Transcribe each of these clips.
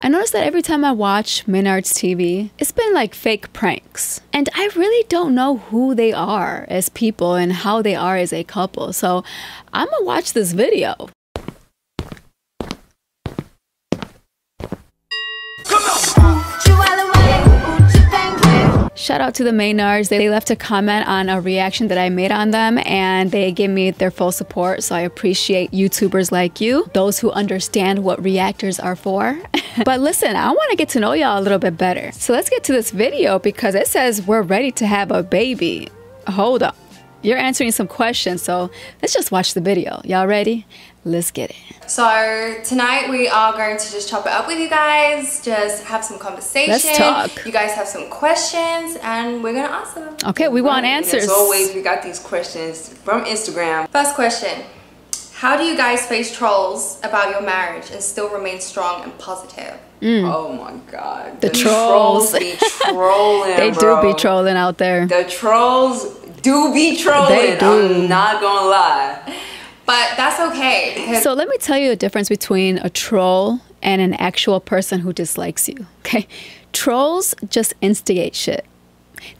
I noticed that every time I watch Maynard's TV, it's been like fake pranks. And I really don't know who they are as people and how they are as a couple. So I'm gonna watch this video. Shout out to the Maynards. They left a comment on a reaction that I made on them and they gave me their full support. So I appreciate YouTubers like you, those who understand what reactors are for. but listen, I want to get to know y'all a little bit better. So let's get to this video because it says we're ready to have a baby. Hold up. You're answering some questions, so let's just watch the video. Y'all ready? Let's get it. So tonight we are going to just chop it up with you guys, just have some conversation. Let's talk. You guys have some questions and we're gonna answer them. Okay, we want answers. As always, we got these questions from Instagram. First question. How do you guys face trolls about your marriage and still remain strong and positive? Mm. Oh my god. The, the trolls. trolls be trolling. they bro. do be trolling out there. The trolls do be trolling. They do. I'm not gonna lie. But that's okay. So let me tell you a difference between a troll and an actual person who dislikes you. Okay? Trolls just instigate shit.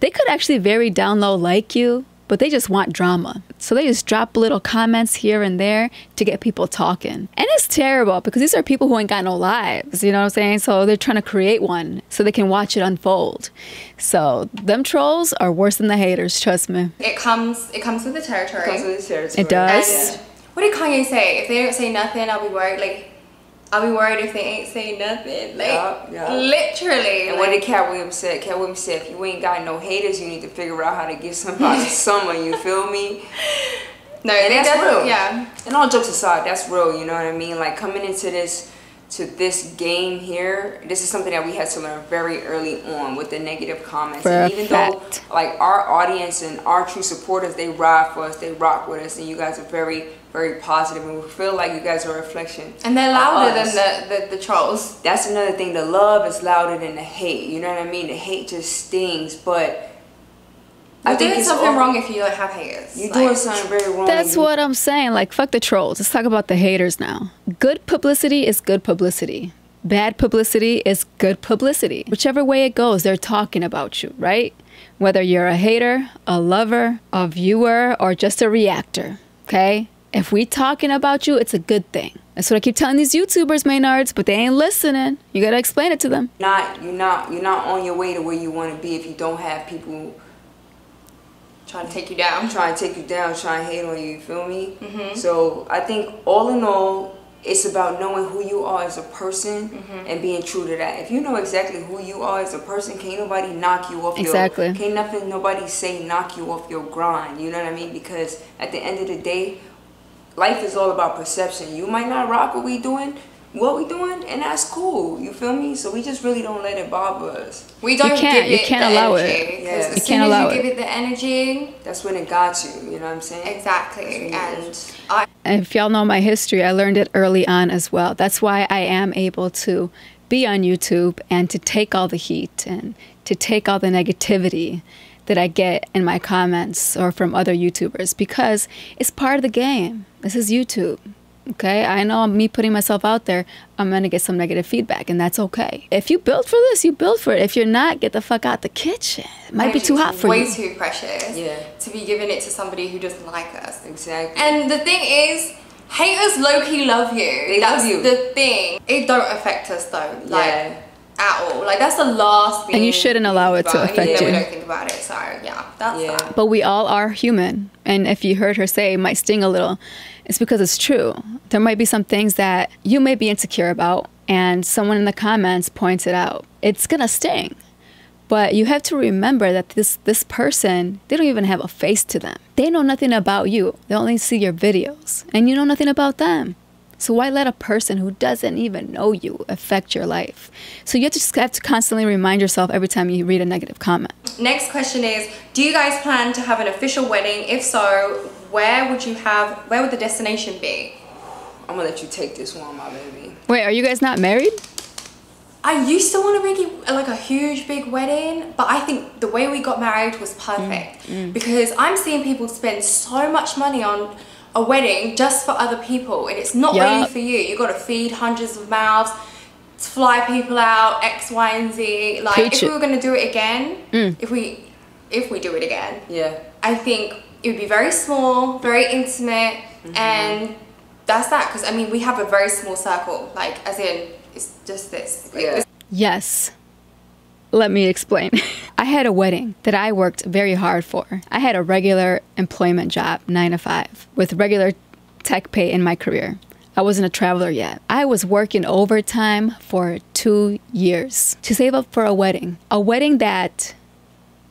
They could actually very down low like you, but they just want drama. So they just drop little comments here and there to get people talking. And it's terrible because these are people who ain't got no lives, you know what I'm saying? So they're trying to create one so they can watch it unfold. So them trolls are worse than the haters, trust me. It comes it comes with the territory. It comes with the territory. It does. And what did Kanye say? If they don't say nothing, I'll be worried. Like, I'll be worried if they ain't saying nothing. Like, yeah, yeah. literally. And like, what did Katt Williams say? Katt Williams said, if you ain't got no haters, you need to figure out how to get somebody someone, you feel me? No, and that's real. Yeah. And all jokes aside, that's real, you know what I mean? Like, coming into this to this game here, this is something that we had to learn very early on with the negative comments. Even though like our audience and our true supporters, they ride for us, they rock with us, and you guys are very, very positive, and we feel like you guys are a reflection. And they're louder than the, the, the trolls. That's another thing. The love is louder than the hate. You know what I mean? The hate just stings, but You're I think doing it's something wrong if you don't have haters. You're Like, doing something very wrong. That's what I'm saying. Like, fuck the trolls. Let's talk about the haters now. Good publicity is good publicity. Bad publicity is good publicity. Whichever way it goes, they're talking about you, right? Whether you're a hater, a lover, a viewer, or just a reactor, okay? If we talking about you, it's a good thing. That's what I keep telling these YouTubers, Maynards, but they ain't listening. You gotta explain it to them. not you're not you're not on your way to where you want to be if you don't have people Trying to take you down. trying to take you down, trying to hate on you. You feel me? Mm-hmm. So I think all in all, it's about knowing who you are as a person Mm-hmm. and being true to that. If you know exactly who you are as a person, can't nobody knock you off Exactly. your can't nothing nobody say knock you off your grind. You know what I mean? Because at the end of the day, life is all about perception. You might not rock what we doing, what we doing, and that's cool. You feel me? So we just really don't let it bother us. We don't You can't- give you can't the allow it. energy. 'cause Yeah. As You can't as allow you it. give it the energy, That's when it got you. You know what I'm saying? exactly. That's when it And. I And if y'all know my history, I learned it early on as well. That's why I am able to be on YouTube and to take all the heat and to take all the negativity that I get in my comments or from other YouTubers because it's part of the game. This is YouTube. Okay, I know me putting myself out there, I'm gonna get some negative feedback, and that's okay. If you build for this, you build for it. If you're not, get the fuck out the kitchen. It might be too hot for way you. Way too precious. Yeah. To be giving it to somebody who doesn't like us. Exactly. And the thing is, haters low key love you. They that's love you. the thing. It don't affect us though. Like Yeah. at all. Like that's the last thing. And you shouldn't allow it to about. affect yeah, you. We don't think about it. So yeah, that's Yeah. that. But we all are human. And if you heard her say it might sting a little, it's because it's true. There might be some things that you may be insecure about, and someone in the comments points it out. It's gonna sting. But you have to remember that this this person, they don't even have a face to them. They know nothing about you. They only see your videos. And you know nothing about them. So why let a person who doesn't even know you affect your life? So you have to just have to constantly remind yourself every time you read a negative comment. Next question is, do you guys plan to have an official wedding? If so, where would you have where would the destination be? I'm gonna let you take this one, my baby. Wait, are you guys not married? I used to want to make it like a huge big wedding, but I think the way we got married was perfect mm, mm. because I'm seeing people spend so much money on a wedding just for other people and it's not Yup. really for you. You've got to feed hundreds of mouths. fly people out, X, Y, and Z. Like Preach if we were gonna do it again, if we if we do it again, Yeah. I think it would be very small, very intimate, Mm-hmm. and that's that. Because I mean, we have a very small circle. Like as in, it's just this. Like, Yeah. Yes. Let me explain. I had a wedding that I worked very hard for. I had a regular employment job, nine to five, with regular tech pay in my career. I wasn't a traveler yet. I was working overtime for two years to save up for a wedding. A wedding that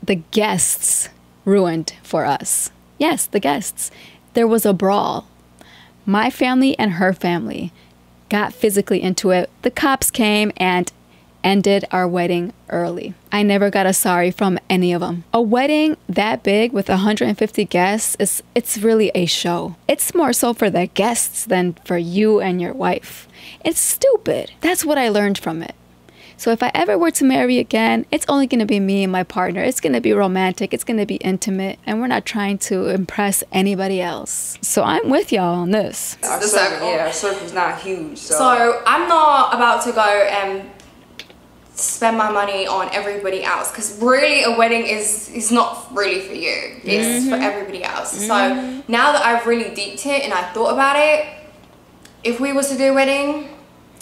the guests ruined for us. Yes, the guests. There was a brawl. My family and her family got physically into it. The cops came and ended our wedding early. I never got a sorry from any of them. A wedding that big with 150 guests is it's really a show. It's more so for the guests than for you and your wife. It's stupid. That's what I learned from it. So if I ever were to marry again, it's only going to be me and my partner. It's going to be romantic, it's going to be intimate, and we're not trying to impress anybody else. So I'm with y'all on this. Our circle, circle. yeah, our circle's not huge. So, So I'm not about to go and spend my money on everybody else because really a wedding is is not really for you. It's for everybody else. So now that I've really deeped it and I thought about it, if we was to do a wedding,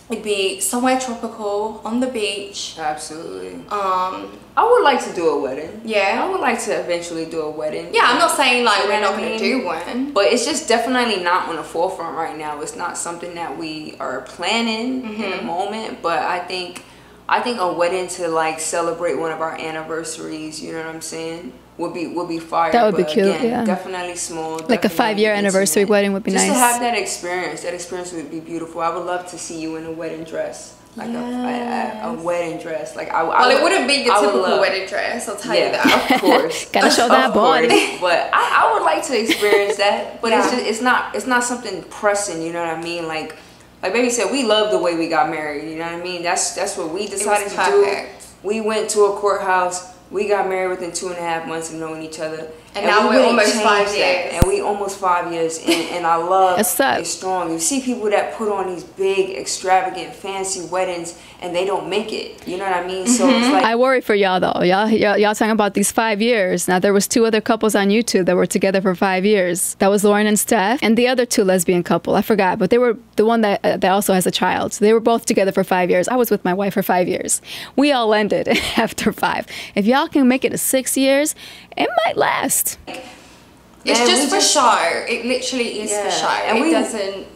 it'd be somewhere tropical on the beach. absolutely. Um, I would like to do a wedding. Yeah. I would like to eventually do a wedding. yeah, I'm not saying like we're not gonna do one. But it's just definitely not on the forefront right now. It's not something that we are planning in Mm-hmm. the moment. But I think, I think a wedding to like celebrate one of our anniversaries. You know what I'm saying? Would be would be fire. That would be but cute, again, yeah. Definitely small. Like a five-year anniversary intimate. wedding would be just nice. Just to have that experience. That experience would be beautiful. I would love to see you in a wedding dress. Like a, a, a wedding dress. Like I, I Well, would, it wouldn't be your I typical love- wedding dress. I'll tell you yeah, that. of course. Gotta show that body. But I, I would like to experience that. But it's just it's not it's not something pressing. You know what I mean? Like like baby said, we love the way we got married. You know what I mean? That's that's what we decided to do. We went to a courthouse. We got married within two and a half months of knowing each other. And now we we're almost changed five that. years. And we almost five years. And, and I love That's it's strong. You see people that put on these big, extravagant, fancy weddings and they don't make it. You know what I mean? So Mm-hmm. it's like I worry for y'all though. Y'all, y'all, y'all talking about these five years. Now there was two other couples on YouTube that were together for five years. That was Lauren and Steph, and the other two lesbian couple. I forgot, but they were the one that uh, that also has a child. So they were both together for five years. I was with my wife for five years. We all ended after five. If y'all can make it to six years, it might last. It's Man, just for just- show. It literally is Yeah, for show. and it we- doesn't.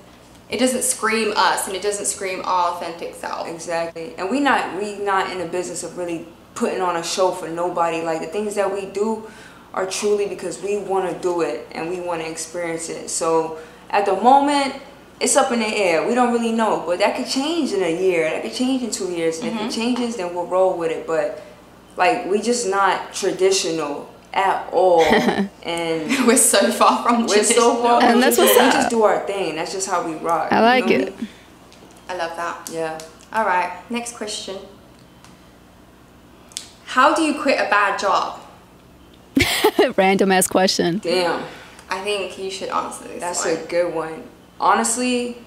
It doesn't scream us, and it doesn't scream our authentic self. Exactly. And we not we not in the business of really putting on a show for nobody. Like the things that we do are truly because we want to do it and we want to experience it. So at the moment, it's up in the air. We don't really know, but that could change in a year. That could change in two years. And if it mm-hmm. changes, then we'll roll with it. But like we just not traditional at all. and We're so far from we're so far. And we that's just, what's we up. just do our thing. That's just how we rock. I you like know it. me? I love that. Yeah. All right, next question. How do you quit a bad job? Random ass question. Damn. I think you should answer this That's one. a good one. Honestly,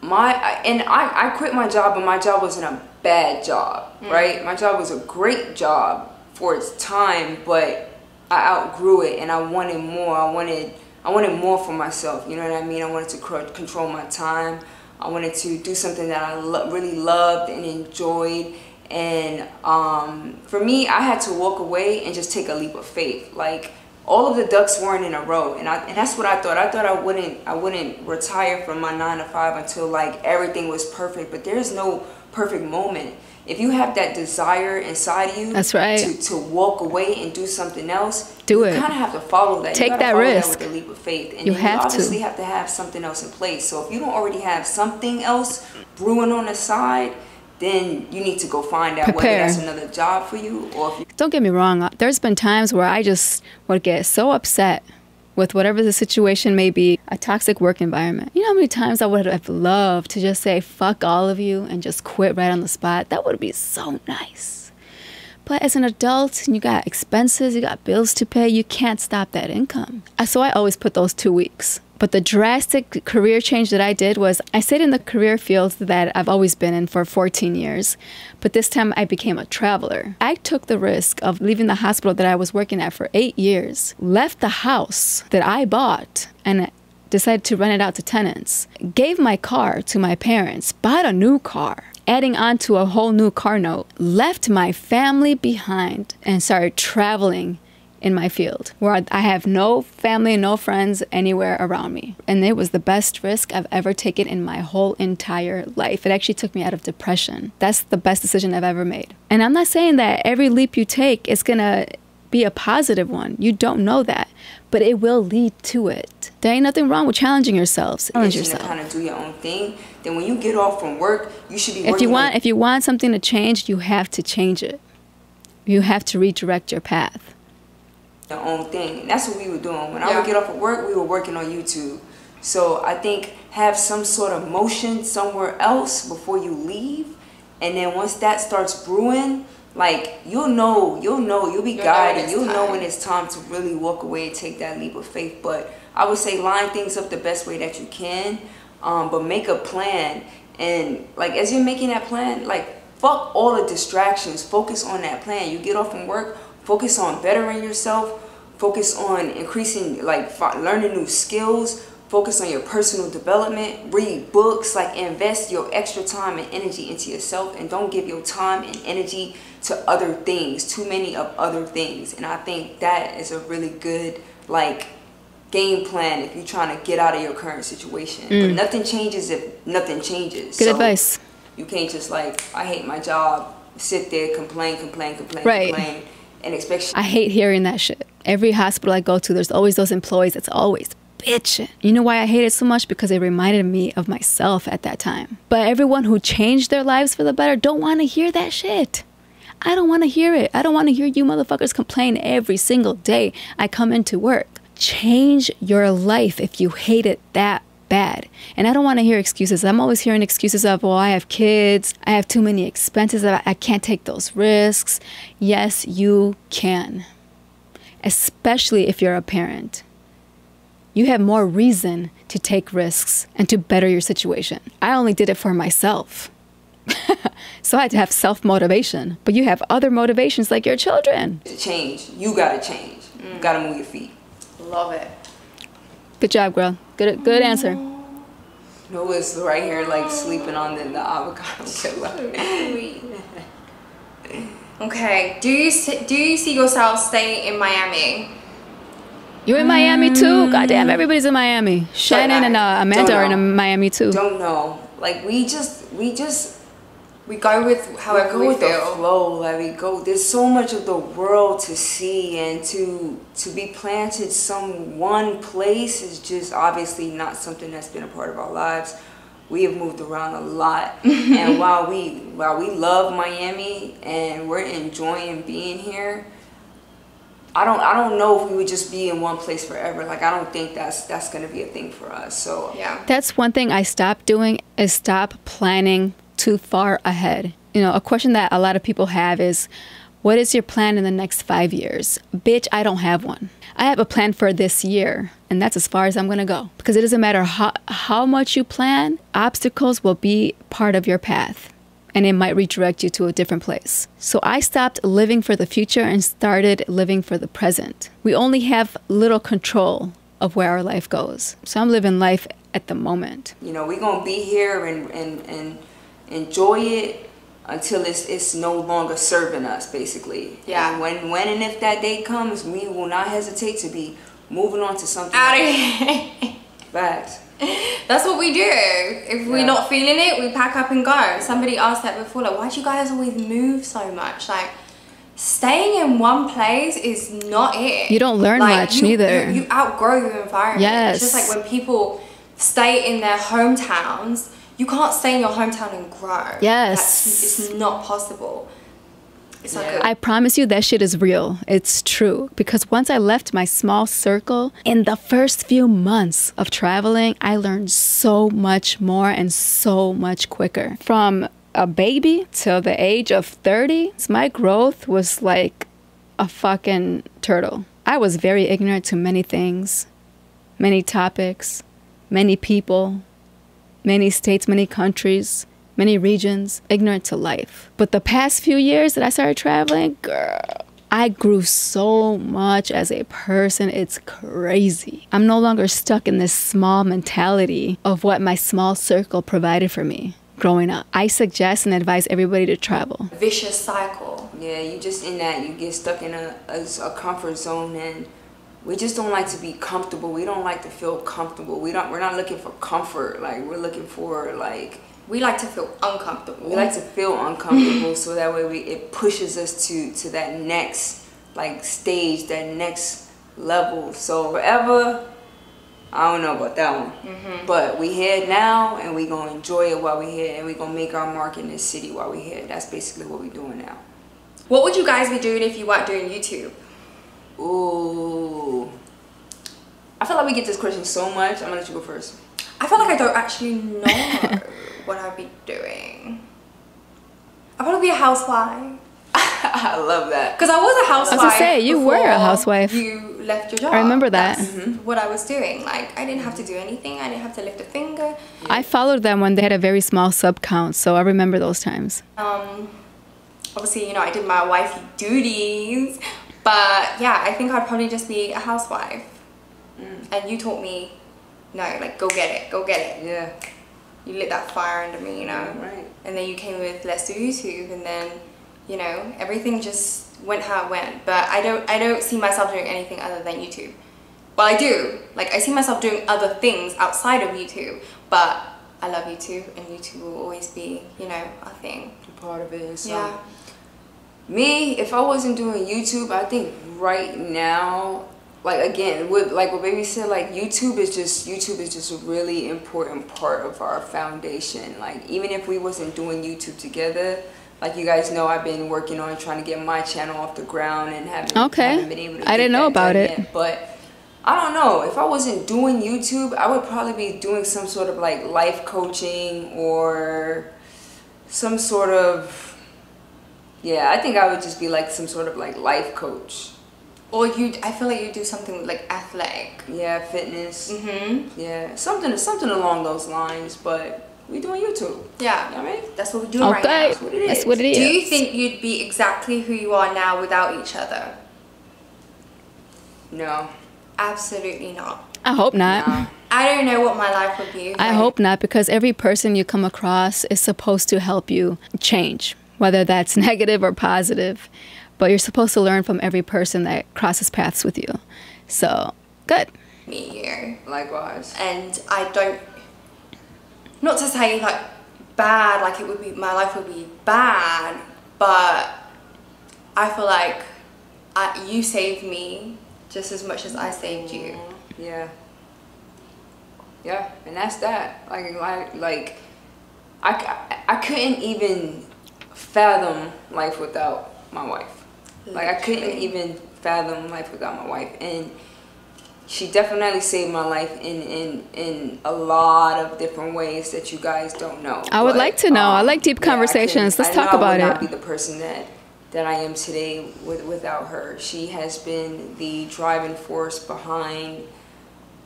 my and I I quit my job, but my job wasn't a bad job, mm. right? My job was a great job for its time, but I outgrew it and I wanted more. I wanted I wanted more for myself. You know what I mean? I wanted to control my time. I wanted to do something that I lo- really loved and enjoyed. And um, for me, I had to walk away and just take a leap of faith. Like all of the ducks weren't in a row, and I and that's what I thought. I thought I wouldn't I wouldn't retire from my nine to five until like everything was perfect. But there's no perfect moment. If you have that desire inside of you, That's right. To, to walk away and do something else, Do you it. You kind of have to follow that. Take you that risk. That with a leap of faith, and You then have to. obviously have to have something else in place. So if you don't already have something else brewing on the side, then you need to go find out Prepare. whether that's another job for you or if you Don't get me wrong. There's been times where I just would get so upset with whatever the situation may be, a toxic work environment. You know how many times I would have loved to just say, fuck all of you and just quit right on the spot? That would be so nice. But as an adult, and you got expenses, you got bills to pay, you can't stop that income. So I always put those two weeks. But the drastic career change that I did was I stayed in the career field that I've always been in for 14 years, but this time I became a traveler. I took the risk of leaving the hospital that I was working at for eight years, left the house that I bought, and decided to rent it out to tenants, gave my car to my parents, bought a new car, adding on to a whole new car note, left my family behind, and started traveling in my field where I have no family, no friends anywhere around me. And it was the best risk I've ever taken in my whole entire life. It actually took me out of depression. That's the best decision I've ever made. And I'm not saying that every leap you take is going to be a positive one. You don't know that, but it will lead to it. There ain't nothing wrong with challenging yourselves. Challenge yourself. To kind of do your own thing. Then when you get off from work, you should be. If you want, if you want something to change, you have to change it. You have to redirect your path. Your own thing. And that's what we were doing. When yeah. I would get off of work, we were working on YouTube. So I think have some sort of motion somewhere else before you leave, and then once that starts brewing like you'll know you'll know you'll be you'll guided you'll time. know when it's time to really walk away and take that leap of faith but i would say line things up the best way that you can um, but make a plan and like as you're making that plan like fuck all the distractions focus on that plan you get off from work focus on bettering yourself focus on increasing like learning new skills focus on your personal development read books like invest your extra time and energy into yourself and don't give your time and energy to other things, too many of other things. And I think that is a really good like game plan if you're trying to get out of your current situation. Mm. But nothing changes if nothing changes. Good so advice. You can't just like I hate my job, sit there, complain, complain, complain, right. complain, and. I hate hearing that shit. Every hospital I go to, there's always those employees. It's always bitch. You know why I hate it so much? Because it reminded me of myself at that time. But everyone who changed their lives for the better don't want to hear that shit. I don't want to hear it. I don't want to hear you motherfuckers complain every single day I come into work. Change your life if you hate it that bad. And I don't want to hear excuses. I'm always hearing excuses of, well, I have kids, I have too many expenses, I can't take those risks. Yes, you can, especially if you're a parent. You have more reason to take risks and to better your situation. I only did it for myself. so I had to have self motivation. But you have other motivations like your children. To change, you gotta change. Mm. You gotta move your feet. Love it. Good job, girl. Good, good answer. Noah's right here, like sleeping on the, the avocado okay. Do you see, do you see yourself staying in Miami? You're in Miami too. Goddamn, everybody's in Miami. Shannon and uh, Amanda are in Miami too. Don't know. Like we just, we just we go with however we, go we with feel. the flow. Like we go. There's so much of the world to see, and to to be planted some one place is just obviously not something that's been a part of our lives. We have moved around a lot, and while we while we love Miami and we're enjoying being here. I don't I don't know if we would just be in one place forever. Like I don't think that's that's gonna be a thing for us. So yeah. That's one thing I stopped doing is stop planning too far ahead. You know, a question that a lot of people have is, what is your plan in the next five years? Bitch, I don't have one. I have a plan for this year, and that's as far as I'm gonna go. Because it doesn't matter how, how much you plan, obstacles will be part of your path, and it might redirect you to a different place. So I stopped living for the future and started living for the present. We only have little control of where our life goes. So I'm living life at the moment. You know, we're gonna be here and, and, and enjoy it until it's it's no longer serving us basically. Yeah. And when when and if that day comes, we will not hesitate to be moving on to something out of here. Facts. That's what we do. If yeah. we're not feeling it, we pack up and go. Somebody asked that before, like, why do you guys always move so much? Like, staying in one place is not it. You don't learn like, much you, neither. You, you, outgrow your environment. Yes. It's just like when people stay in their hometowns, you can't stay in your hometown and grow. Yes. That's, it's not possible. It's yeah. I promise you that shit is real. It's true. Because once I left my small circle, in the first few months of traveling, I learned so much more and so much quicker. From a baby till the age of 30, my growth was like a fucking turtle. I was very ignorant to many things, many topics, many people, many states, many countries, many regions, ignorant to life. But the past few years that I started traveling, girl, I grew so much as a person. It's crazy. I'm no longer stuck in this small mentality of what my small circle provided for me growing up. I suggest and advise everybody to travel. Vicious cycle. Yeah, you just in that you get stuck in a, a, a comfort zone and we just don't like to be comfortable. We don't like to feel comfortable. We don't we're not looking for comfort. Like we're looking for like we like to feel uncomfortable. We like to feel uncomfortable so that way we it pushes us to to that next like stage, that next level. So forever I don't know about that one. Mm-hmm. But we here now and we gonna enjoy it while we here and we gonna make our mark in this city while we here. That's basically what we're doing now. What would you guys be doing if you weren't doing YouTube? Ooh. I feel like we get this question so much. I'm gonna let you go first. I feel like I don't actually know what I'd be doing. I want to be a housewife. I love that. Because I was a housewife. I was to say, you were a housewife. You left your job. I remember that. That's mm-hmm. what I was doing. Like, I didn't have to do anything. I didn't have to lift a finger. I followed them when they had a very small sub count, so I remember those times. Um, obviously, you know, I did my wifey duties. But yeah, I think I'd probably just be a housewife. Mm. And you taught me, no, like, go get it. Go get it. Yeah. You lit that fire under me, you know? Right. And then you came with Let's Do YouTube. And then you know everything just went how it went but i don't i don't see myself doing anything other than youtube well i do like i see myself doing other things outside of youtube but i love youtube and youtube will always be you know a thing a part of it so yeah me if i wasn't doing youtube i think right now like again with like what baby said like youtube is just youtube is just a really important part of our foundation like even if we wasn't doing youtube together like you guys know, I've been working on trying to get my channel off the ground and haven't, okay. haven't been able to. I didn't know about it. Yet. But I don't know. If I wasn't doing YouTube, I would probably be doing some sort of like life coaching or some sort of. Yeah, I think I would just be like some sort of like life coach. Or you, I feel like you do something like athletic. Yeah, fitness. Mm-hmm. Yeah, something, something along those lines. But we doing YouTube. Yeah. You know I mean? That's what we're doing okay. right now. That's what it is. That's what it is. Do you think you'd be exactly who you are now without each other? No. Absolutely not. I hope not. No. I don't know what my life would be. I hope not because every person you come across is supposed to help you change, whether that's negative or positive. But you're supposed to learn from every person that crosses paths with you. So, good. Me you. Likewise. And I don't not to say like bad, like it would be, my life would be bad, but I feel like I, you saved me just as much as I saved you. Yeah. Yeah, and that's that. Like, like, like I, I couldn't even fathom life without my wife. Like, I couldn't even fathom life without my wife. And she definitely saved my life in in in a lot of different ways that you guys don't know. I would but, like to know. Um, I like deep conversations. Yeah, Let's talk about I would it. Not be the person that that I am today with, without her. She has been the driving force behind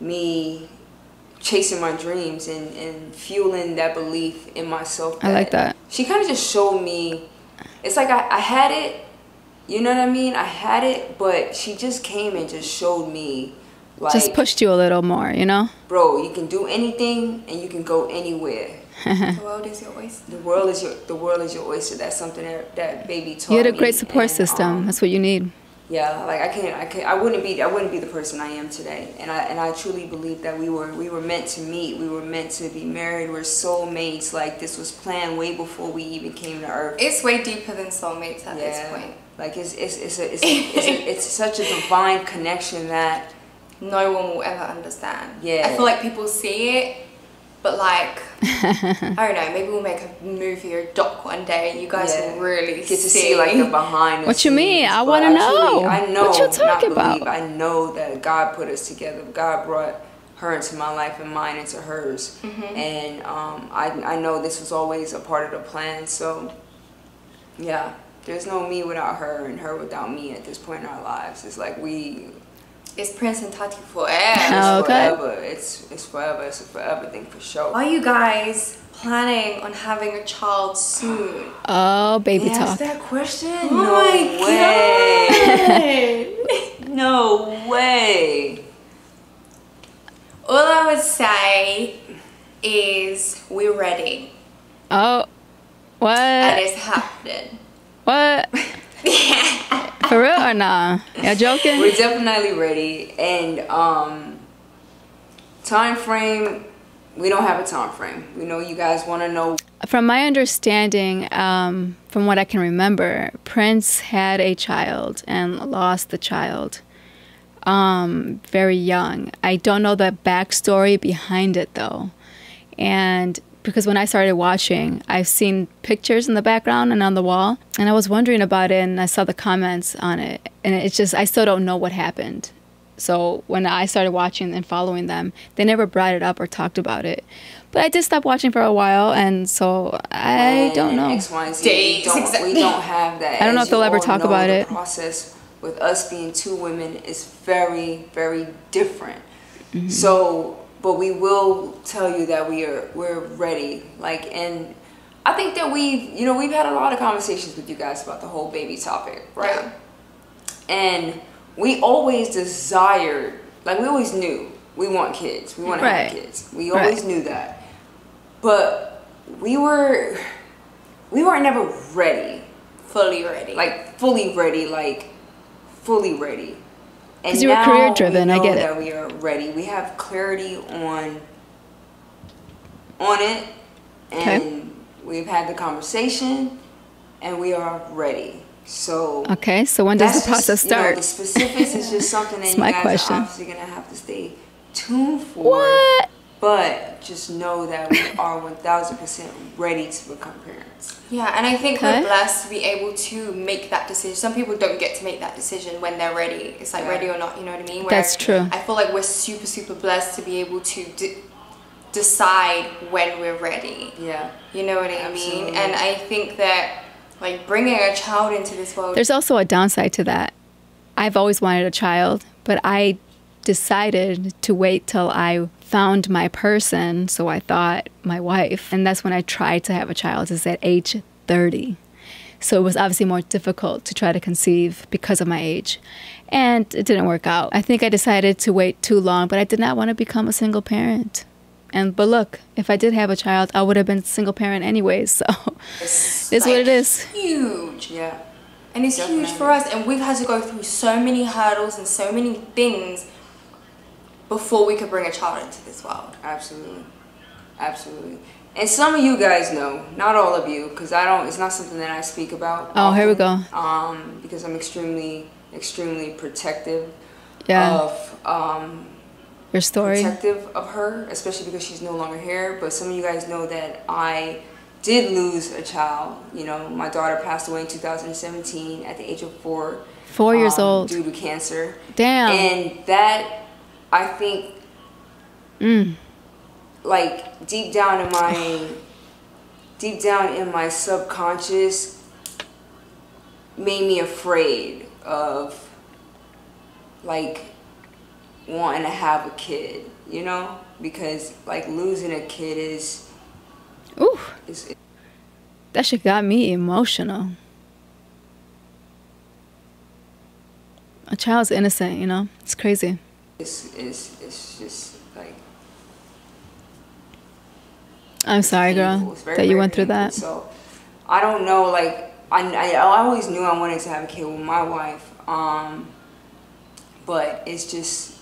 me chasing my dreams and, and fueling that belief in myself. I like that. She kind of just showed me, it's like I, I had it, you know what I mean? I had it, but she just came and just showed me like, just pushed you a little more, you know? Bro, you can do anything and you can go anywhere. the world is your oyster. The world is your the world is your oyster. That's something that, that baby taught me. You had a great support and, system. Um, That's what you need. Yeah, like I can't, I can't, I wouldn't be, I wouldn't be the person I am today. And I and I truly believe that we were we were meant to meet. We were meant to be married. We're soulmates. Like this was planned way before we even came to Earth. It's way deeper than soulmates at yeah. this point. Like it's it's it's a, it's, a, it's, a, it's such a divine connection that no one will ever understand. Yeah. I feel like people see it, but like, I don't know, maybe we'll make a movie or a doc one day. You guys yeah. will really get to see, see like the behind. The what scenes, you mean? I want to know. I know. What you talking about? Believe, I know that God put us together. God brought her into my life and mine into hers, mm-hmm. and um, I I know this was always a part of the plan. So, yeah. There's no me without her and her without me at this point in our lives. It's like we It's Prince and Tati forever. Oh, It's okay. forever. It's it's forever. It's a forever thing for sure. Are you guys planning on having a child soon? Oh, baby Ask talk. that question? Oh no my way. God. No way. All I would say is we're ready. Oh, And what? it's happening. What? For real or nah? Y'all joking? We're definitely ready. And um time frame, we don't have a time frame. We know you guys want to know From my understanding, um, from what I can remember, Prince had a child and lost the child um, very young. I don't know the backstory behind it though. And because when I started watching, I've seen pictures in the background and on the wall, and I was wondering about it and I saw the comments on it. And it's just, I still don't know what happened. So when I started watching and following them, they never brought it up or talked about it. But I did stop watching for a while, and so I don't know. X, Y, and We don't, we don't have that. I don't know if they'll ever talk know, about the it. Process with us being two women is very, very different. Mm-hmm. So, but we will tell you that we are we're ready. Like, and I think that we've you know, we've had a lot of conversations with you guys about the whole baby topic, right? And we always desired, like we always knew we want kids. We want to Right. have kids. We always Right. knew that. But we were we weren't never ready. Fully ready. Like fully ready, like fully ready. And 'Cause you were career driven, we I get it. that we are ready. We have clarity on on it Okay. and we've had the conversation and we are ready. So Okay, so when does the process just, you know, start? the specifics is just something that you guys question. are obviously gonna have to stay tuned for. what? But just know that we are one thousand percent ready to become parents. Yeah, and I think Okay. we're blessed to be able to make that decision. Some people don't get to make that decision when they're ready. It's like Yeah. ready or not, you know what I mean? That's true. I feel like we're super, super blessed to be able to d- decide when we're ready. Yeah. You know what I Absolutely. mean? And I think that like bringing a child into this world. There's also a downside to that. I've always wanted a child, but I decided to wait till I found my person, so I thought my wife, and that's when I tried to have a child is at age 30. So it was obviously more difficult to try to conceive because of my age. And it didn't work out. I think I decided to wait too long, but I did not want to become a single parent. And but look, if I did have a child, I would have been single parent anyways. So It's it's what it is. Huge. Yeah. And it's huge for us, and we've had to go through so many hurdles and so many things before we could bring a child into this world. Absolutely. Absolutely. And some of you guys know, not all of you, because I don't. It's not something that I speak about. Oh, here we go. Um, because I'm extremely, extremely protective Yeah. of um, Your story. protective of her, especially because she's no longer here. But some of you guys know that I did lose a child. You know, my daughter passed away in 2017 at the age of four. Four years um, old. due to cancer. Damn. And that, I think, Mm. like deep down in my, deep down in my subconscious, made me afraid of, like, wanting to have a kid. You know, because like losing a kid is Ooh, is that shit got me emotional. A child's innocent, you know? It's crazy. Is is is just like I'm sorry, girl, very, that you went through painful. that. So I don't know, like I, I, I always knew I wanted to have a kid with my wife, um, but it's just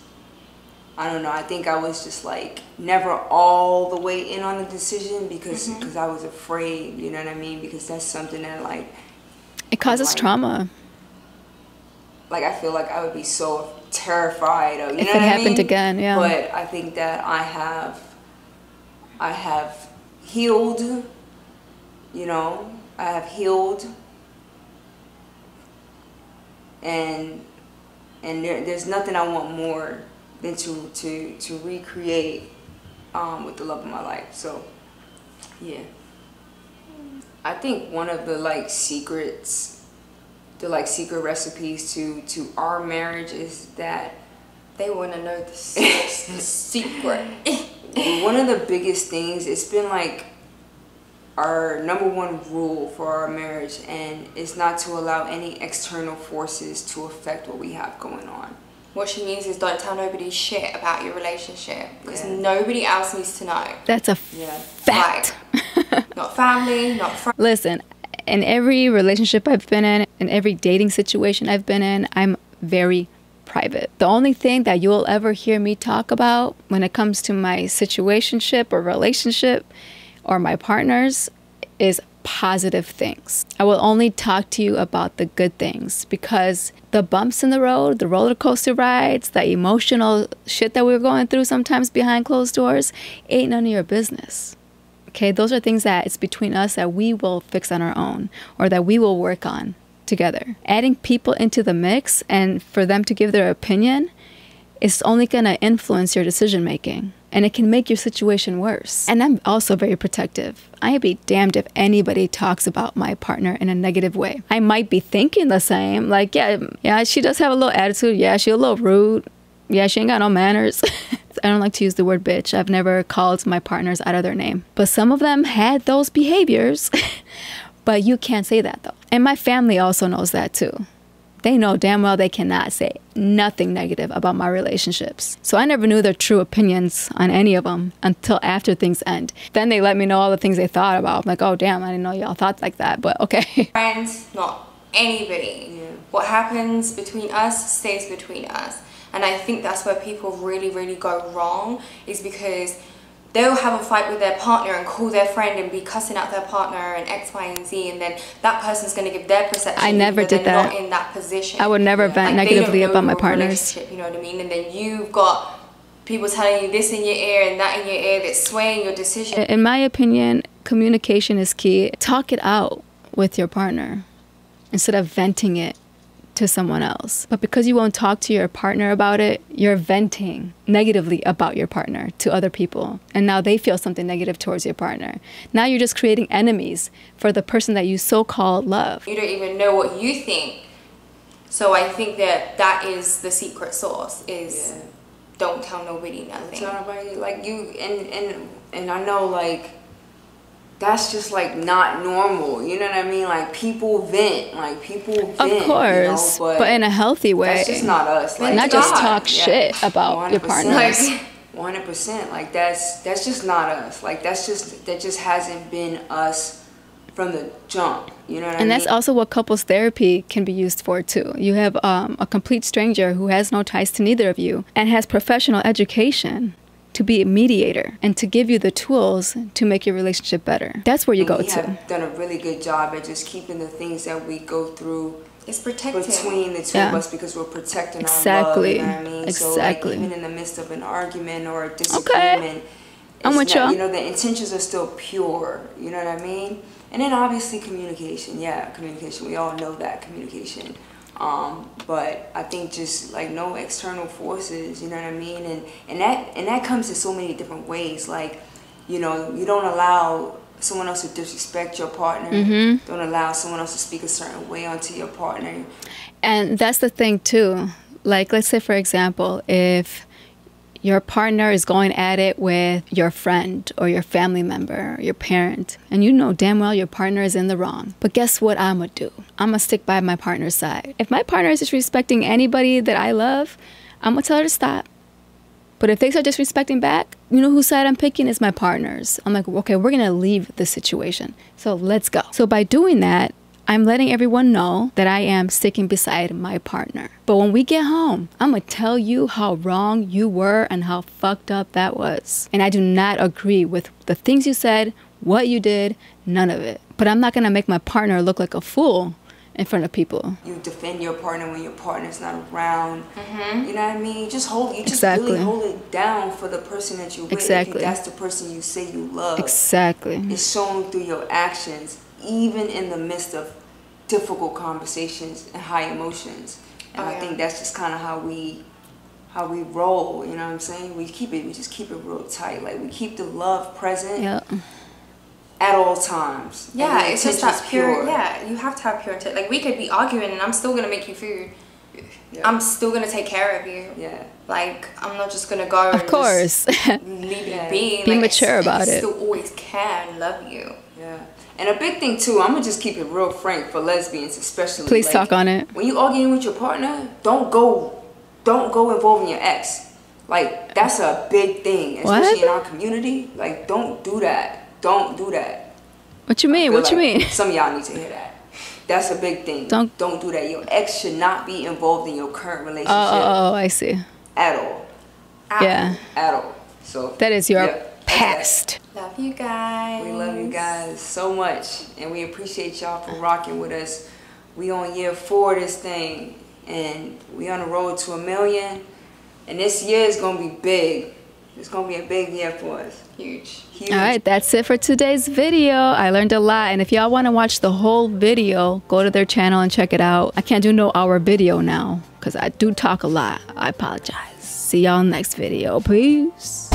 I don't know. I think I was just like never all the way in on the decision because Mm-hmm. because I was afraid. You know what I mean? Because that's something that like It causes like- trauma. like I feel like I would be so terrified of. You If know it what I happened mean? again, yeah. But I think that I have, I have healed. You know, I have healed, and and there, there's nothing I want more than to to to recreate um, with the love of my life. So, yeah. I think one of the like secrets the like secret recipes to to our marriage is that They want to know the, s- the secret. one of the biggest things it's been like our number one rule for our marriage and it's not to allow any external forces to affect what we have going on what she means is don't tell nobody shit about your relationship because Yeah. nobody else needs to know. That's a Yeah. fact. Not family, not friends. Listen, in every relationship I've been in, in every dating situation I've been in, I'm very private. The only thing that you'll ever hear me talk about when it comes to my situationship or relationship or my partners is positive things. I will only talk to you about the good things because the bumps in the road, the roller coaster rides, the emotional shit that we're going through sometimes behind closed doors ain't none of your business. Okay, those are things that it's between us that we will fix on our own or that we will work on together. Adding people into the mix and for them to give their opinion is only going to influence your decision making and it can make your situation worse. And I'm also very protective. I'd be damned if anybody talks about my partner in a negative way. I might be thinking the same, like, yeah, yeah, she does have a little attitude. Yeah, she's a little rude. Yeah, she ain't got no manners. I don't like to use the word bitch. I've never called my partners out of their name. But some of them had those behaviors. but you can't say that though. And my family also knows that too. They know damn well they cannot say nothing negative about my relationships. So I never knew their true opinions on any of them until after things end. Then they let me know all the things they thought about. I'm like, oh damn, I didn't know y'all thought like that, but okay. friends, not anybody. Yeah. What happens between us stays between us. And I think that's where people really, really go wrong is because they'll have a fight with their partner and call their friend and be cussing out their partner and X, Y, and Z, and then that person's going to give their perception. I never did that. Not in that position. I would never vent Like, negatively about my partners. You know what I mean? And then you've got people telling you this in your ear and that in your ear that's swaying your decision. In my opinion, communication is key. Talk it out with your partner instead of venting it to someone else. But because you won't talk to your partner about it, you're venting negatively about your partner to other people. And now they feel something negative towards your partner. Now you're just creating enemies for the person that you so called love. you don't even know what you think. So I think that that is the secret sauce is Yeah. don't tell nobody nothing. tell nobody like you and and and I know like that's just like not normal. You know what I mean? Like people vent, like people vent. Of you know, course, but, in a healthy way. that's just not us. Like not just talk shit about your 100%. partners. Like- One hundred percent. Like that's that's just not us. Like that's just that just hasn't been us from the jump. You know what I mean? And that's also what couples therapy can be used for too. You have um, a complete stranger who has no ties to neither of you and has professional education to be a mediator and to give you the tools to make your relationship better. That's where you And go we to. have done a really good job at just keeping the things that we go through It's protecting. between the two Yeah. of us because we're protecting Exactly. our love. You know what I mean? So Exactly. like even in the midst of an argument or a disagreement, I'm with not- y'all. You know the intentions are still pure. You know what I mean? And then obviously communication. Yeah, communication. We all know that communication. Um, but I think just like no external forces. You know what I mean? And and that and that comes in so many different ways. Like you know you don't allow someone else to disrespect your partner. Mm-hmm. Don't allow someone else to speak a certain way onto your partner. And that's the thing too. Like let's say for example, if your partner is going at it with your friend or your family member your parent, and you know damn well your partner is in the wrong. But guess what I'm gonna do? I'm gonna stick by my partner's side. If my partner is disrespecting anybody that I love, I'm gonna tell her to stop. But if they start disrespecting back, you know whose side I'm picking is my partner's. I'm like, okay, we're gonna leave this situation. So let's go. So by doing that, I'm letting everyone know that I am sticking beside my partner. But when we get home, I'm gonna tell you how wrong you were and how fucked up that was. And I do not agree with the things you said, what you did, none of it. But I'm not gonna make my partner look like a fool in front of people. you defend your partner when your partner's not around. Mm-hmm. You know what I mean? Just hold you just Exactly. really hold it down for the person that you with. Exactly. If that's the person you say you love. Exactly. It's shown through your actions, even in the midst of difficult conversations and high emotions. And Oh, I think that's just kind of how we how we roll. You know what I'm saying? We keep it. We just keep it real tight. Like we keep the love present Yeah. at all times. Yeah, it's just that intention's pure, Yeah, you have to have pure intent. Like we could be arguing, and I'm still gonna make you food. Yeah. I'm still gonna take care of you. yeah. Like I'm not just gonna go. Of and course. just leave Yeah. you be. Be like, mature I about it. Still always care and love you. Yeah. And a big thing too, I'm gonna just keep it real frank for lesbians especially. Please like, talk on it. When you arguing with your partner, don't go don't go involving your ex. Like that's a big thing, especially What? in our community. Like don't do that. Don't do that. What you mean? What you mean? Some of y'all need to hear that. That's a big thing. Don't- don't do that. Your ex should not be involved in your current Oh, oh relationship oh, oh, I see. at all. Yeah. At all. So That is your yeah. Past. Love you guys. We love you guys so much, and we appreciate y'all for rocking with us. We on year four of this thing, and we on the road to a million. And this year is gonna be big. It's gonna be a big year for us. Huge. Huge. All right, that's it for today's video. I learned a lot, and if y'all want to watch the whole video, go to their channel and check it out. I can't do no hour video now because I do talk a lot. I apologize. See y'all next video. Peace.